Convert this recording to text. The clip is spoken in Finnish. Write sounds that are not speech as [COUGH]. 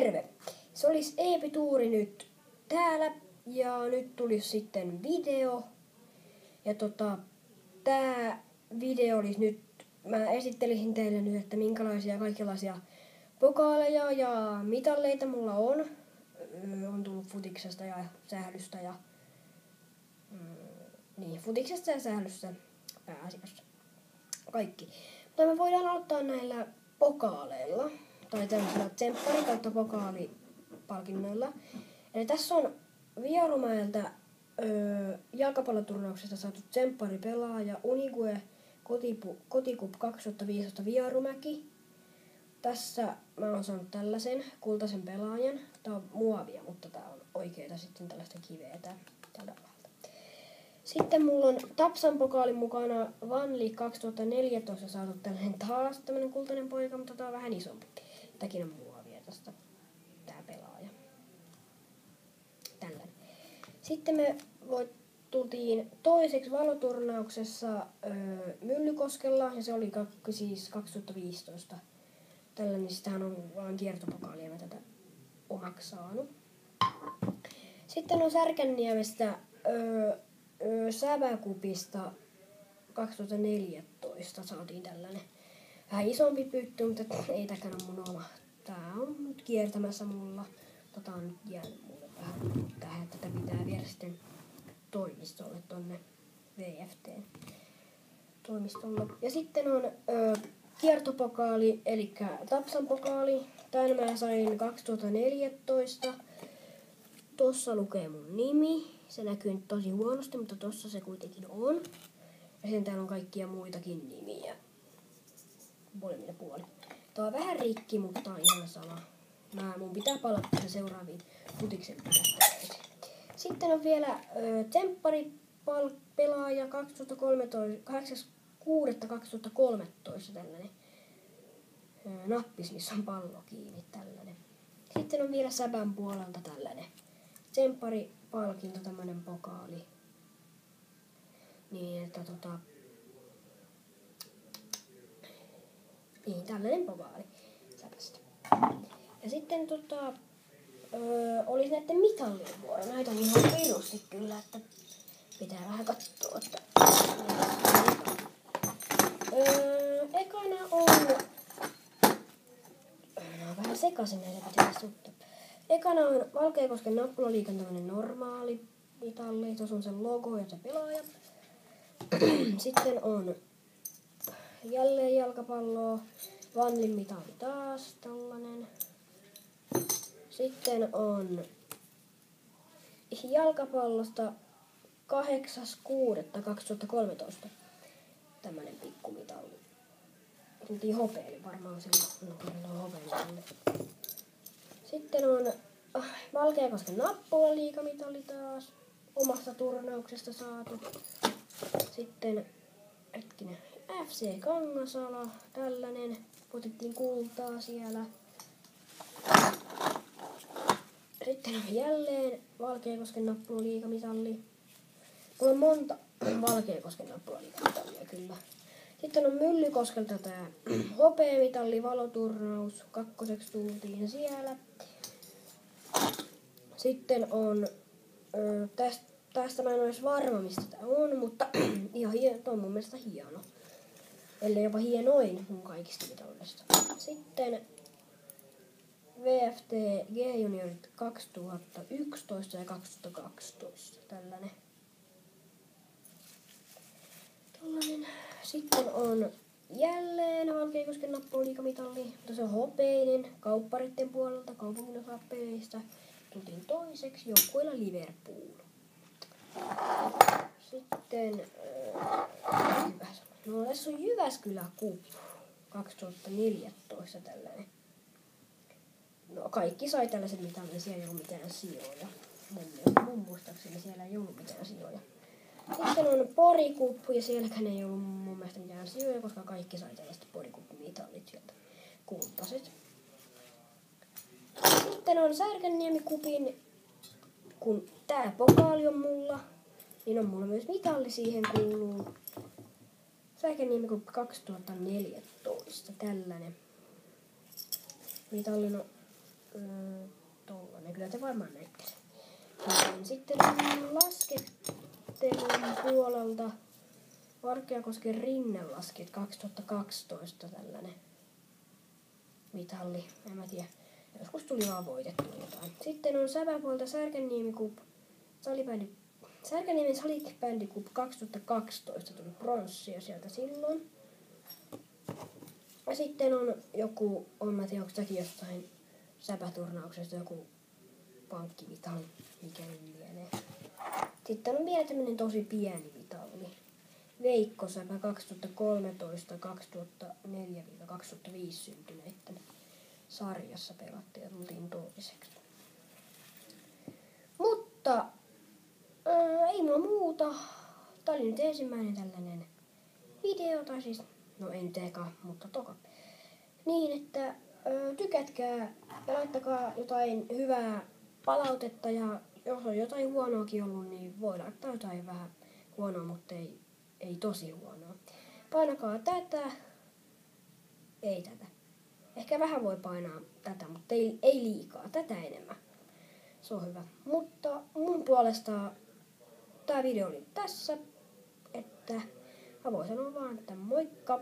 Terve! Se olisi Eepi Tuuri nyt täällä ja nyt tulisi sitten video. Ja tota, tää video olisi nyt, mä esittelisin teille nyt, että minkälaisia kaikenlaisia pokaaleja ja mitalleita mulla on. Öö, On tullut futiksesta ja sählystä ja mm, niin, futiksesta ja sählystä pääasiassa. Kaikki. Mutta me voidaan aloittaa näillä pokaaleilla tai tämmöisillä tsemppari kautta pokaalipalkinnoilla. Eli tässä on Vierumäeltä öö, jalkapalloturnauksesta saatu tsemppari-pelaaja Unigue Kotipu, Kotikup 2015 Vierumäki. Tässä mä oon saanut tällaisen kultaisen pelaajan. Tää on muovia, mutta tää on oikeeta sitten tällaista alalta. Sitten mulla on Tapsan pokaalin mukana Vanli 2014 saatu tällainen taas tämmönen kultainen poika, mutta tää on vähän isompi. Tämäkin on muovia tästä tää pelaaja. Tällainen. Sitten me voit, tultiin toiseksi valoturnauksessa öö, Myllykoskella ja se oli kak, siis 2015. Tällainen, niin sitähän on vaan kiertopokaalia mä tätä omaksi saanut. Sitten on Särkänniemestä öö, öö, Säväkupista 2014 saatiin tällainen vähän isompi pytty, mutta ei tämäkään ole mun oma. Tää on nyt kiertämässä mulla. Tota on nyt jäänyt mulle vähän tähän, tätä pitää viedä sitten toimistolle tonne VFT toimistolle. Ja sitten on ö, kiertopokaali, eli Tapsan pokaali. Tän mä sain 2014. Tossa lukee mun nimi. Se näkyy nyt tosi huonosti, mutta tossa se kuitenkin on. Ja sen täällä on kaikkia muitakin nimiä. Puoli puoli. Tuo on vähän rikki, mutta on ihan sama. Mä, mun pitää palata seuraaviin futiksen päätteisiin. Sitten on vielä Temppari pelaaja 2013, 8.6.2013 tällainen nappis, missä on pallo kiinni tällainen. Sitten on vielä Säbän puolelta tällainen Temppari palkinto, tämmönen pokaali. Niin, että tota... Niin, tällainen pokaali Säpästä. Ja sitten tota, öö, olisi näiden mitallien vuoro. Näitä on ihan pirusti kyllä, että pitää vähän katsoa, että öö, ekana on... Nämä on vähän sekaisin näitä pitää sutta. Ekana on Valkeakosken nappulaliikan tämmönen normaali mitalli. Tuossa on se logo ja se pelaaja. [CLEARS THROAT] Sitten on jälleen jalkapalloa. Vanlin mitalli taas, tällainen. Sitten on jalkapallosta 8.6.2013 tämmönen pikkumitalli. Tultiin hopeeli varmaan sillä no, kyllä. Sitten on äh, Valkeakosken nappula liikamitalli taas. Omasta turnauksesta saatu. Sitten FC Kangasala, tällainen. Otettiin kultaa siellä. Sitten on jälleen Valkeakosken nappululiigamitalli. Mulla on monta [CLEARS THROAT] Valkeakosken nappululiigamitallia kyllä. Sitten on Myllykoskelta tää [CLEARS THROAT] hopeamitalli, valoturnaus, kakkoseksi tultiin siellä. Sitten on, ö, tästä, tästä mä en ole varma mistä tää on, mutta [CLEARS THROAT] ihan hieno, on mun mielestä hieno. Ellei jopa hienoin mun kaikista mitalleista. Sitten VFT G-juniorit 2011 ja 2012. Tällainen. Tällainen. Sitten on jälleen Valkeakosken nappuliikamitalli, mutta se on hopeinen kaupparitten puolelta kaupunginosapeista. Tultiin toiseksi joukkueella Liverpool. Sitten äh, No tässä on Jyväskylä Cup 2014 tällainen. No kaikki sai tällaisen mitallin, siellä ei ollut mitään sijoja. Mun, mun muistaakseni siellä ei ollut mitään sijoja. Sitten on Porikuppu ja sielläkään ei ollut mun mielestä mitään sijoja, koska kaikki sai tällaiset Porikuppu-mitallit sieltä kultaiset. Sitten on Särkänniemi kupin, kun tää pokaali on mulla, niin on mulla myös mitalli siihen kuuluu. Särkänniemi kup 2014, tällainen. Mitalli on öö, Kyllä te varmaan näitte sen. Niin, sitten laskettelun puolelta Varkeakosken rinnelasket 2012 tällainen mitalli. En mä tiedä. Joskus tuli vaan voitettu jotain. Sitten on Säväpuolta Särkänniemi Cup, salibändi, Särkänniemen salibändi Cup 2012 tuli pronssia sieltä silloin. Ja sitten on joku, on mä tiedä, onko säkin jostain säpäturnauksesta joku pankkivitali, mikä lienee. Sitten on vielä tämmönen tosi pieni vitalli. Veikko Säpä 2013-2004-2005 syntyneiden sarjassa pelattiin ja tultiin toiseksi. Mutta ää, ei mulla muuta. Tämä oli nyt ensimmäinen tällainen video, tai siis, no en teka, mutta toka. Niin, että ää, tykätkää ja laittakaa jotain hyvää palautetta ja jos on jotain huonoakin ollut, niin voi laittaa jotain vähän huonoa, mutta ei, ei tosi huonoa. Painakaa tätä, ei tätä. Ehkä vähän voi painaa tätä, mutta ei, ei liikaa, tätä enemmän. Se on hyvä. Mutta mun puolesta tämä video oli tässä, että mä voin sanoa vaan, että moikka!